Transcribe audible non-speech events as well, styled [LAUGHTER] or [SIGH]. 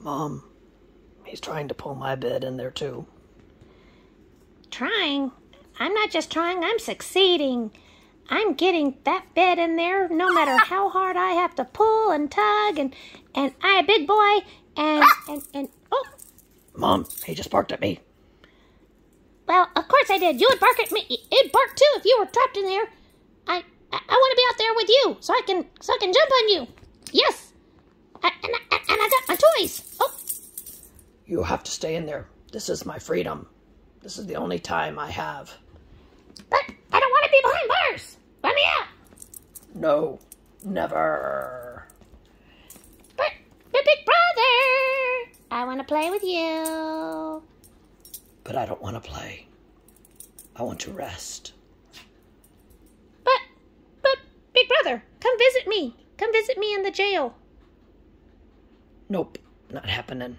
Mom, he's trying to pull my bed in there too. Trying? I'm not just trying, I'm succeeding. I'm getting that bed in there no matter [LAUGHS] how hard I have to pull and tug and and I a big boy and ah! and and oh Mom, he just barked at me. well of course I did. You would bark at me. It'd bark too if you were trapped in there. I I, I want to be out there with you so I can so I can jump on you. Yes. You have to stay in there. This is my freedom. This is the only time I have. but I don't want to be behind bars. Let me out. No, never. But but big brother, I want to play with you. But I don't want to play. I want to rest. But, but, big brother, come visit me. Come visit me in the jail. Nope, not happening.